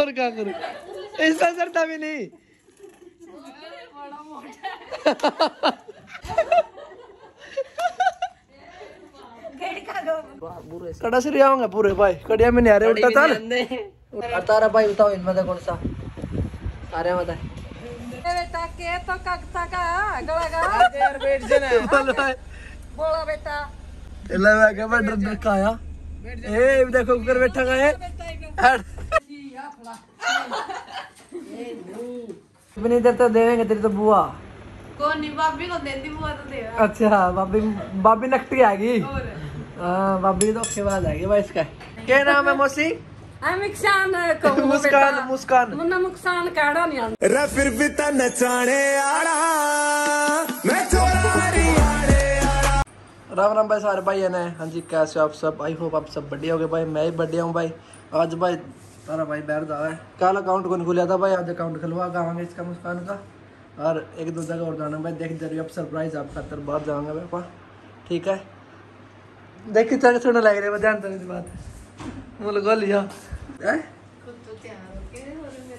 और क्या करूँ? इसका सरता भी नहीं। कड़ा से आऊँगा पूरे? भाई कड़िया में नहीं आ रहे उल्टा तार तारा भाई बताओ इनमें से। कौन सा सारे बता बेटा के तो कगता का गलागा यार बैठ जाना बोलो भाई बोला बेटा। ले मैं क्या डर का आया। ए देखो ऊपर बैठा का है। इतनी देर तो देवेंगे तेरी तो बुआ। कौन नहीं भाभी को देती बुआ तो दे। अच्छा भाभी भाभी नकटी आएगी। हाँ भाभी तो धोखेबाज आएगी भाई इसका। क्या नाम है मौसी? मुस्कान मुस्कान। मुस्कान काढ़ा नहीं रे फिर भी ता नचाने आड़ा। मैं राम राम भाई सारे भाई है ना। हाँ जी कैसे हो आप सब? आई होप आप सब बढ़िया हो गए भाई मैं भी बढ़िया हूँ भाई। आज भाई तारा भाई बैर जा है। कल अकाउंट कौन खुलिया था भाई? आज अकाउंट खुलवा के आवांगे इसका मुस्कान का। और एक दो जगह और जाना भाई। देख ज़रिए अब सरप्राइज़ आप खातर बाहर जाऊँगा भाई पापा ठीक है? देखी चल सुनने लग रही ध्यान तो बात। मुझे गो लिया?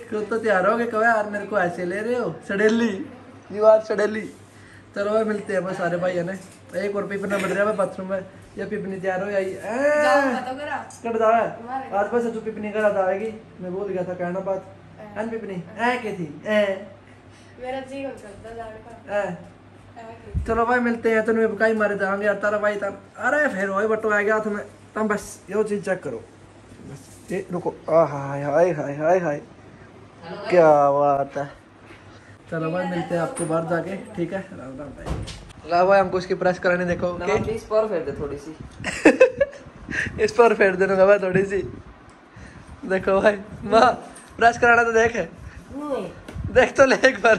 खुद तो तैयार हो गए, कहो यार, मेरे को ऐसे ले रहे हो, सडेली। You are सडेली। चलो भाई, मिलते हैं बस सारे भाई ना। एक और पिपना बढ़ रहा है बाथरूम में। या पिपनी तैयार हो आई कट जा आज बस तू पिपनी करा जाएगी। मैं भूल गया था कहना बात। अन पिपनी? ऐ। के थी? ऐ। मेरा जी करता ऐ। चलो भाई मिलते हैं। तुम बकाई मारे जाएँगे। यार तारा भाई तब। अरे फिर वही बटो आ गया तुम्हें तुम बस यो चीज़ चेक करो। बस ये रुको। आ हाय हाय हाय हाय हाय। क्या बात है। चलो भाई मिलते हैं आपको बाहर जाके। ठीक है? राम राम भाई ला भाई हमको इसकी प्रेस कराने देखो ओके इस पर फेर दे थोड़ी सी। इस पर फेर देना भाई थोड़ी सी। देखो भाई वाह ब्रश कराना तो देख है। देख तो ले एक बार।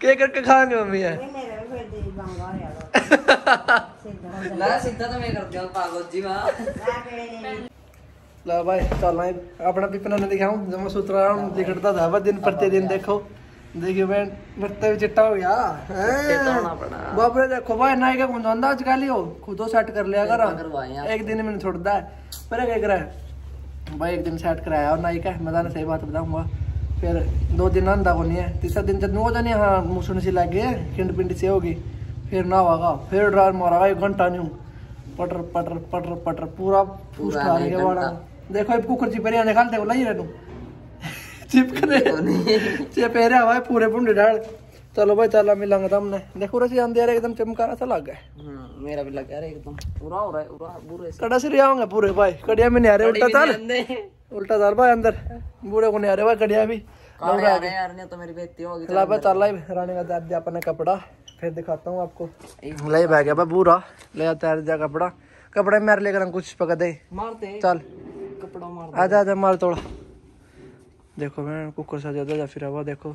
के करके खाएँगे मम्मी? है ला सीधा तो मैं करती हूँ पागल जी माँ ला भाई चल भाई अपना पिपना ने दिखाऊँ जब मैं सुत दिखता था दिन प्रतिदिन देखो। देखियो मैं मरते भी चिट्टा हो गया। बाप रे देखो भाई नाई का कौन आजकल ही हो। खुद सेट कर लिया कर। एक दिन में छोड़ता है। पर क्या कर भाई एक दिन सेट कराया और नाई का मैं ताने सही बात बताऊँगा। फिर दो दिन आंदा को नहीं है। तीसरा दिन जब नो जाने हाँ मुसुन सी लग गई खिंड पिंड से होगी। फिर ना होगा फिर ड्रार मारा एक घंटा नहीं पटर पटर पटर पटर पूरा फूस पूरा। देखो कुकर चिपेरिया निकालते बोला ही रे तू चिपक चिपेरिया भाई पूरे पुंडे डाल। चलो भाई चला मिलांगे तुमने देखो रसी अंधेरा एकदम चमकारा सा लग गया। हम्म, मेरा भी लग गया एकदम। पूरा हो रहा है पूरा बुरे कड़ा से आऊँगे पूरे भाई। कड़िया में नहीं आ रहे उल्टा ताल। उल्टा ताल भाई अंदर। बूढ़े को नहीं आ रहे भाई कड़िया भी। रहे यार तो मेरी बेइज्जती होगी भाई चल रानी का दर्द अपना कपड़ा। फिर दिखाता हूँ आपको। ले भाग गया भाई पूरा ले है कपड़ा। कपड़े मेरे लेकर कुछ पका दे मारते चल। कपड़ा मार आजा आजा मार तोड़ा। देखो मैं कुकर सा ज़्यादा जा फिर हुआ देखो।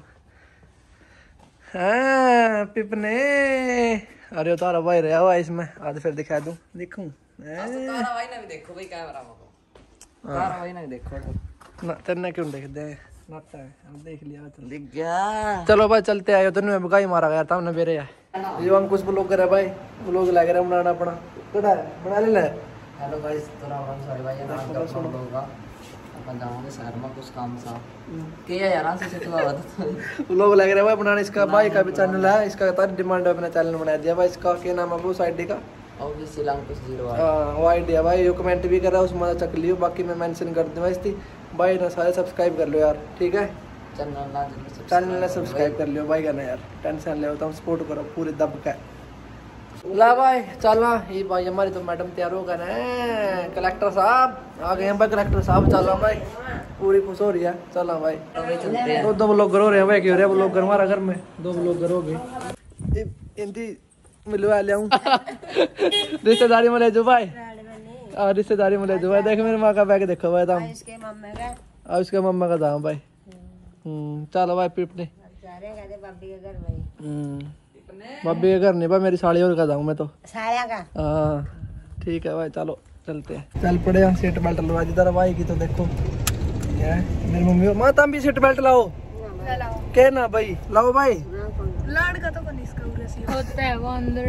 हाँ पिपने। अरे तारा भाई रहा हुआ इसमें। आज फिर दिखा दूँ। दिखूं। हैं? देखो भाई कैमरा देखो। क्यों देखते? हैं है। हम देख लिया चल भाई चलते आयो तेन मैं मारा गया था मेरे यार। जो हम कुछ ब्लॉग करे भाई। ब्लॉग लग रहा है बनाना अपना। बना ले ले हेलो गाइस तो राम सॉरी भाई नाम का फ़ोन होगा। अपन जाओगे शहर में कुछ काम सा के यार से से तो बात लग रहा है भाई बनाने इसका भाई का भी चैनल है इसका तारी डिमांड अपना चैनल बना दिया भाई इसका क्या नाम है वो साइड का ऑब्वियसली लंग कुछ ज़ीरो है हाँ वो आइडिया भाई जो कमेंट भी कर रहा है उसमें चक लियो बाकी मैं मेंशन कर दूँगा इसकी भाई ना सारे सब्सक्राइब कर लो यार ठीक है चैनल ना चैनल ने सब्सक्राइब कर लियो भाई का ना यार टेंशन ले होता हूँ सपोर्ट करो पूरे दब का ला भाई चलना ये भाई हमारी तो मैडम तैयार हो। गए कलेक्टर साहब आ गए हैं भाई कलेक्टर साहब। चला भाई पूरी खुश हो रही है। चला भाई। दो दो ब्लॉगर हो रहे हैं भाई क्यों रहे ब्लॉगर हमारा घर में। दो ब्लॉगर हो गए। इनकी मिलवा ले आऊँ। रिश्तेदारी में ले जो भाई। रिश्तेदारी में ले जो भाई। देख मेरे माँ का बैग देखो भाई और उसके मम्मा का दाम भाई। हम्म चलो भाई पिपने। के घर नहीं भाई मेरी साड़ी और का जाऊँ मैं तो। हाँ ठीक है भाई चलो चलते हैं। चल पड़े हम सीट बेल्ट लगा दी भाई की तो देखो। मेरी मम्मी माँ तुम भी सीट बेल्ट लाओ। के ना भाई लाओ भाई। लड़का तो कौन इसका होता है वो अंदर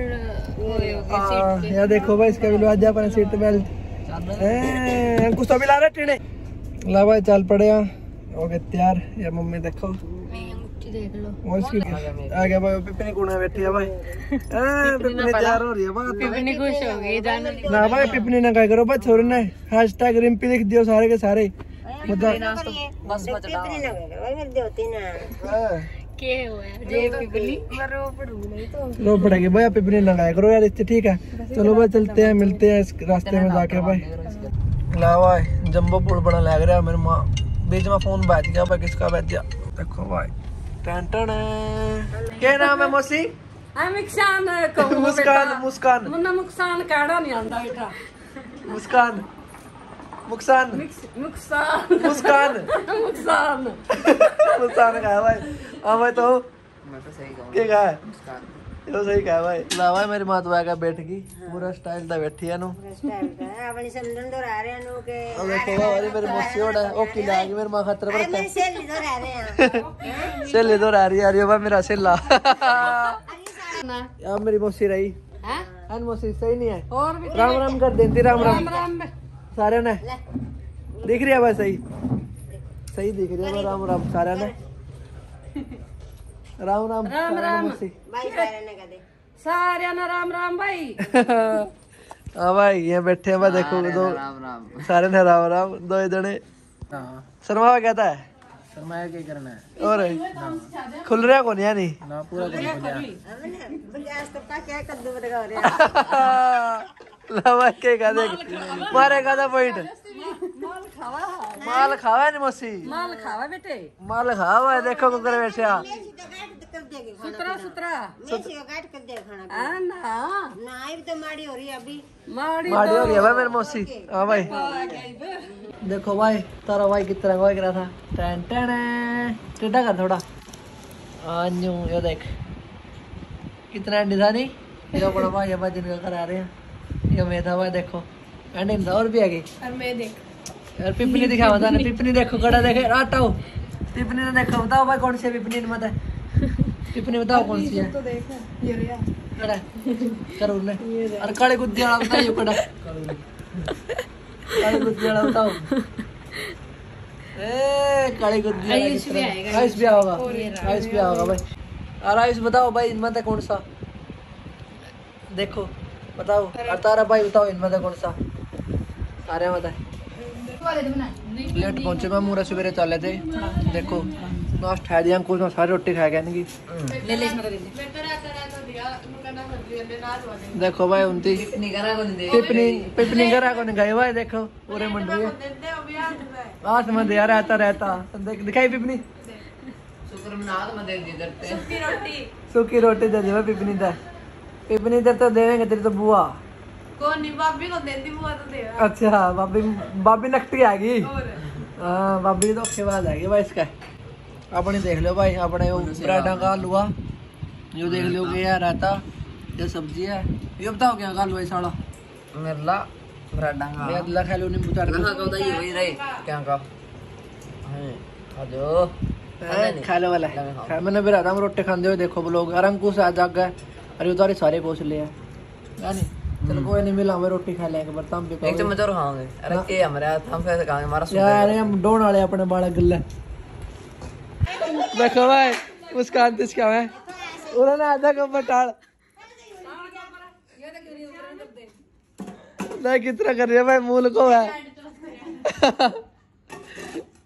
वो हाँ, देखो भाई इसका भी लगा दिया अपने सीट बेल्ट ए, अंकुश तो भी ला रहे टीने? ला भाई चल पड़े यहाँ हो गए तैयार या मम्मी देखो। आ गया भाई पिपनी कुड़ा बैठी है भाई। पिपनी तैयार हो रही है बात पिपनी खुश हो गई जान ना भाई पिपनी ना क्या करो भाई छोरे ने हैशटैग रिम्पी लिख दियो सारे के सारे। मतलब बस बच हाँ। के हुआ जे पिपनी लो पड़ेगी भाई पिपनी ना करो यार इससे ठीक है। चलो भाई चलते हैं मिलते हैं इस रास्ते में जाके भाई। ला भाई जंबो पुल बना लग रहा है मेरे माँ बीच में फ़ोन बैठ गया भाई किसका बैठ गया? देखो भाई। क्या नाम है मौसी? मुस्कान मुस्कान। मुस्कान कहना नहीं आता बेटा। मुस्कान। मुस्कान मुस्कान। मुस्कान मुस्कान मुस्कान कहा भाई। हाँ भाई तो। मैं तो सही कहूँ। क्या है? मुस्कान। ये तो सही कहा है भाई ला भाई मेरी माँ तो आएगा बैठ गई पूरा स्टाइल ਦਾ बैठी है नु ਆਪਣੀ ਸਮਝਣ ਤੋਂ ਰਹਿ ਰਹੇ ਨੂੰ ਕਿ अब देखो भाई मेरी मौसी ओड़ा ओ की लागी मेरी माँ खतरे पर ਮੇਰੀ ਸਹੇਲੀ ਤੋਂ ਰਹਿ ਰਹੇ ਆ सहेली तो रह रही है अरे भाई मेरा सेला अब मेरी मौसी रही ਹੈ अन मौसी सही नहीं है ਹੋਰ ਵੀ राम राम कर देती राम राम ਰਾਮ सारे ने दिख रही है भाई सही सही दिख रही है भाई, राम राम सारे ने राम राम राम राम। साऱ्यांना राम राम बाई हाँ भाई ये बैठे हैं देखो दो सारे ने राम राम दो जने। हाँ। शर्मा कहता है? शर्मा क्या करना है? और खुल रहा कौन यानी? ना पूरा लवाई के का देख मारे का था पॉइंट माल खावा। माल खावा नहीं मौसी? माल खावा बेटे। माल खावा देखो कुकर बैठे ಸುತ್ರ ಸುತ್ರ ಮೇಸಿ ಒಗಾಟ್ ಕದ್ದೆ ಖಾನ ಅಣ್ಣ ನಾ ಇದು ಮಾಡಿ ಹೋರಿ ಅಭಿ ಮಾಡಿ ಮಾಡಿ ಹೋರಿ ಅವ मेरे मौसी। हाँ भाई। देखो भाई तारा भाई कितना गोय करा था। टन टन। टेढ़ा कर थोड़ा। अन्यू ये देख। कितना निधानी ये बड़ा भाई अब जिनका करा रहे हैं। ये मेधा भाई देखो। एंड इन और भी आ गई और मैं देख। यार पिपनी दिखाओ बता पिपनी देखो कड़ा देखे। रात पिपनी ने देखो बताओ भाई कौन सी पिपनी मत तो। है पिपनी बताओ कौन सी है? तो देखो ये रहा। कड़ा करो ने। अरे काले गुद्दी वाला बताइए कड़ा। काले गुद्दी वाला बताओ। ए काली गुद्दी आयुष भी आएगा, आयुष भी होगा आयुष भी होगा भाई। और आयुष बताओ भाई इनमें से कौन सा? देखो बताओ। और तारा भाई बताओ इनमें से कौन सा? सारे में है लेट पहुँचे मैं मूरा सवेरे चले थे। देखो नाश्ता है दिया कुछ ना सारी रोटी खा गए इनकी ले ले देखो भाई उनती पिपनी पिपनी करा को गए भाई देखो पूरे मंडली आस में दिया रहता रहता देख दिखाई पिपनी तो सूखी रोटी दे दे पिपनी दे पिपनी दे तो देवेंगे तेरी तो बुआ कोनी भाभी को दे दी बुआ तो दे अच्छा बाबी बाबी नकटी आ गई हाँ बाबी की धोखेबाज आ गई भाई इसका अपने देख लो भाई अपने वो पराठा का हलवा यो देख लो क्या रहता ये सब्ज़ी है। ये बताओ क्या का हलवा है साला? मेरला ब्रेड हाँ मैं अदला खा लो का रहे। क्या का हाँ आजो खा लो वाला। खा मैंने भी रात में रोटी खाते हुए देखो लोग अरे अंकुश आ जाग गए अरे उतारे सारे पोछ है नहीं? चलो कोई नहीं मिला हमें रोटी खा लेंगे पर तम भी एक चम्मच और खाओगे अरे के हमारे हम कैसे खाएँगे? हमारा यार हम डोन वाले अपने बाड़ा गल्ला देखो भाई मुस्कान तिसका है? उन्होंने आधा कप टाल नहीं कितना कर रही है भाई मूल को है।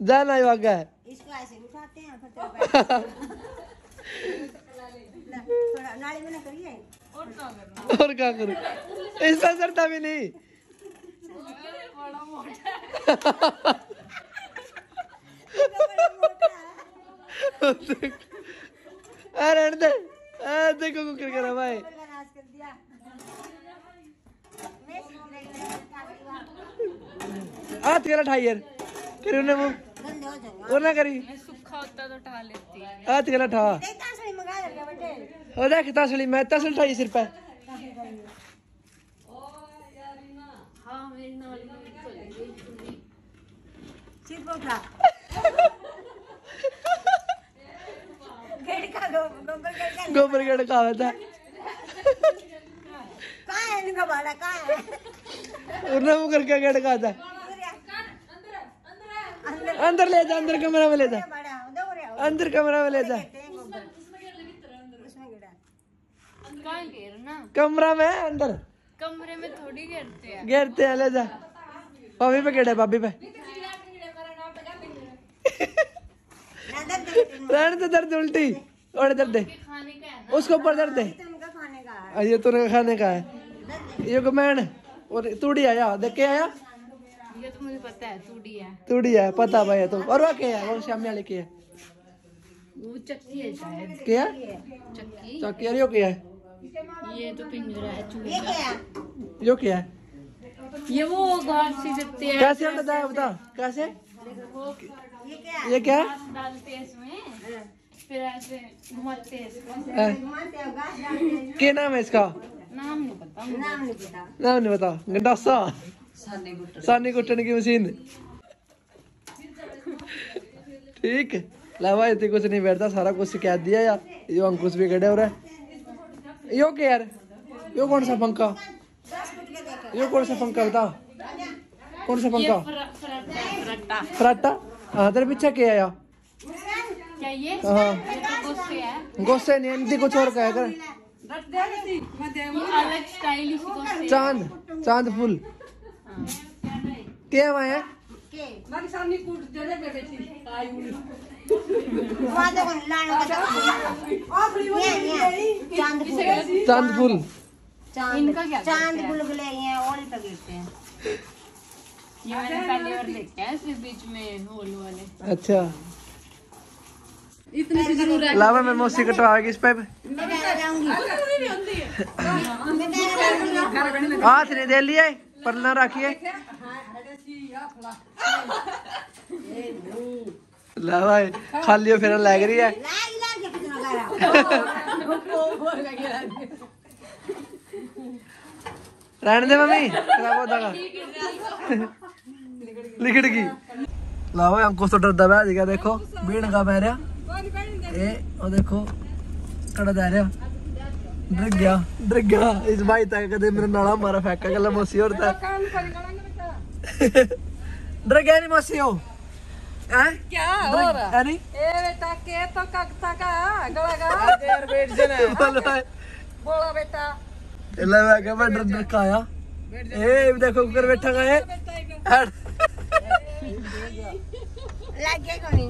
जाना ही वागा है। हैं ना और क्या करूँ? इस पर चढ़ता भी नहीं। अरे दे। देखो कुकर करा भाई। कर दिया। मैं हाथ गला ठाइयर करी उन्हें गंदे और ना करी। तो हाथ गला ठा ओ देख तसली मैं तसल ठाई सिर पे। हाँ मेरी नाली गेट का गो गोबर गेट का खावे था। कहाँ है इनका भाड़ा कहाँ है? उन्हें मुँह करके गेट का था। अंदर ले जा अंदर कमरा में ले जा। अंदर कमरा में ले जा। कमरा में अंदर। कमरे में थोड़ी घेरते हैं। घेरते हैं ले जा। भाभी पे गेड़ा भाभी पे। रहने दर्द उल्टी। और दर्द दे। है उसके ऊपर दर्द है का आ, ये तो खाने का है। ये कमैन और तूड़ी आया देख के आया? ये तो मुझे पता है तूड़ी है। तूड़ी है पता भाई है तो। और वो क्या है? वो श्यामी वाले की है। वो चक्की है शायद। क्या? है चक्की चौकी और यो क्या है? ये तो पिंजरा है चूहे ये क्या यो क्या है? ये वो घास सी देते हैं। कैसे है बता कैसे? ये क्या ये क्या है? डालते हैं इसमें। फिर ऐसे घुमाते हैं हाँ, हो हैं क्या नाम है इसका? नाम नहीं पता नाम नहीं पता। नाम नहीं बता गंडासा। साने सानी कुटन की मशीन। ठीक। है ला भाई इतनी कुछ नहीं बैठता सारा कुछ शिकायत दिया यार। यो अंकुश भी खड़े हो रहा। है यो क्या यार? यो कौन सा पंखा? यो कौन सा पंखा बता? कौन सा पंखा? फराटा फराटा हाँ तेरे पीछे क्या आया क्या ये हाँ। गुस्से नहीं हिंदी कुछ और कहा कर अलग स्टाइलिश चाँद चाँद फूल। क्या हुआ है? चाँद। फूल। चाँद चाँद। इनका क्या चाँद बुलबुले ये ओल पे गिरते हैं। ये मैंने पहली बार देखा है सिर्फ़ बीच में होल वाले। अच्छा। इतनी सी ज़रूर है। लावा मैं मौसी कटवाएगी इस पे। हाथ नहीं दे लिए, पर ना रखिए। ला भाई खाली फिर लग रही है। दे मम्मी खराब होता का लिखट की ला भाई हमको तो डरदा गया, देखो, बीण का बह रहा ए ओ देखो कड़ा जा रहा। डर गया डर गया। इस भाई तक कदे मेरा नाला मारा फेंका गला मौसी और था डर गया नहीं मौसी हो हैं क्या है नहीं ए बेटा के तो कगता का गला गा बोलो भाई। बोला बेटा। इला मैं क्या मैं डर डर का आया ए देखो ऊपर बैठा का है। लाग गया कोनी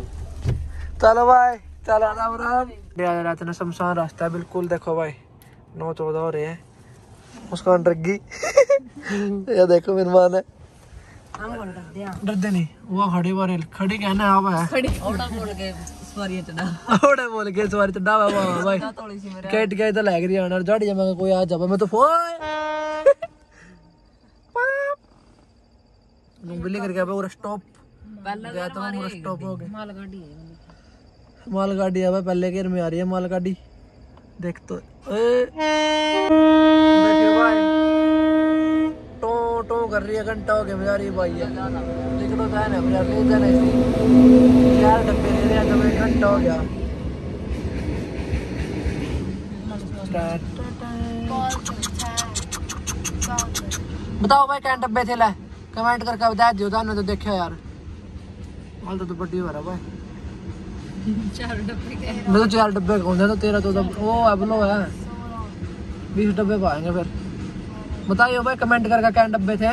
चलो भाई चलो राम राम आ रहा था शमशान रास्ता बिल्कुल देखो भाई नौ चौदह हो रहे हैं। मुस्कान डर गई ये देखो मेरी माँ ने हम कौन कर दिया डरते नहीं वो खड़ी बारे खड़ी कहना आप है। खड़ी। बोल के सवारी चढ़ा। ओड़े बोल के सवारी तो डावा वाह भाई। थोड़ी सी मेरे। कैट गए तो लग रही है जड़ जाए कोई आ जावे मैं तो फ़ोन करके पूरा स्टॉप गया तो पूरा स्टॉप हो गया माल गाड़ी अब पहले घेर में आ रही है मालगाड़ी। देख तो कर रही है, घंटा हो गया रही भाई। तो घंटा हो गया। बताओ भाई क्या डब्बे थे कमेंट करके बता दियो तो देखो यार। हाल तो बड़ी हो रहा भाई। चार डब्बे चार डब्बे कौन तो तेरह चौदह वो एबलो है बीस डब्बे पाएँगे फिर बताइए भाई कमेंट करके क्या डब्बे थे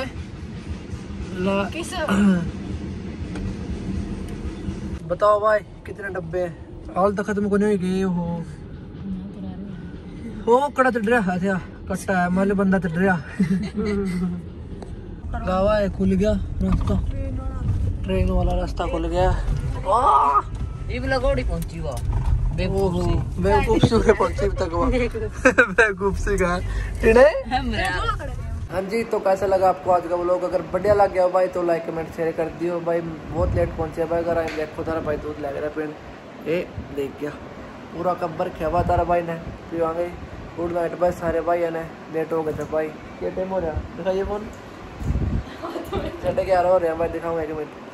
बताओ भाई कितने डब्बे हाल तक खत्म को नहीं गए हो ओ कड़ा चढ़ रहा था कट्टा है माले बंदा चढ़ रहा गावा है खुल गया रास्ता ट्रेन वाला रास्ता खुल गया वाह ये भी लगोड़ी पहुँची हुआ बेवकूफ़। से के। तक बेवकूफ़ से कहा हाँ। जी तो कैसा लगा आपको आज का व्लॉग अगर बढ़िया लग गया भाई तो लाइक कमेंट शेयर कर दियो। भाई बहुत लेट पहुँचे भाई। अगर आए देखो तारा भाई दूध लग रहा पेन ए देख गया। पूरा कब्बर खेवा तारा भाई ने। फिर आ गई। गुड नाइट भाई सारे भाई ने। लेट हो गए थे भाई। क्या टाइम हो रहा दिखाइए फ़ोन साढ़े ग्यारह हो रहे हैं भाई दिखाऊँगा एक मिनट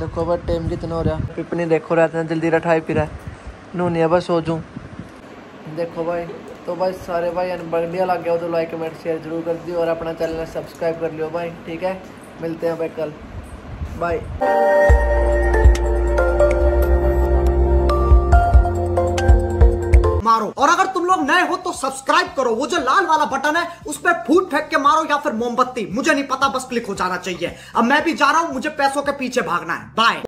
देखो भाई टाइम कितना हो रहा पिपनी देखो रहते हैं जल्दी रठाई फिर है। नूनी है बस सो जूँ देखो भाई तो भाई सारे भाई बढ़िया लग गया हो तो लाइक कमेंट शेयर ज़रूर कर दियो और अपना चैनल सब्सक्राइब कर लियो भाई, ठीक है? मिलते हैं भाई कल। बाय मारो। और अगर तुम लोग नए हो तो सब्सक्राइब करो। वो जो लाल वाला बटन है, उस पर फूट फेंक के मारो या फिर मोमबत्ती। मुझे नहीं पता, बस क्लिक हो जाना चाहिए। अब मैं भी जा रहा हूँ, मुझे पैसों के पीछे भागना है। बाय